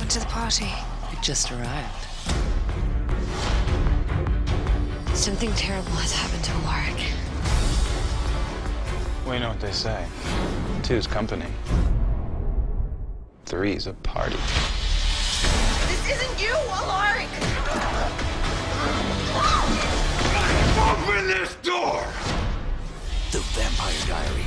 happened to the party? It just arrived. Something terrible has happened to Alaric. We know what they say. Two's company. Three's a party. This isn't you, Alaric! Open this door! The Vampire Diaries.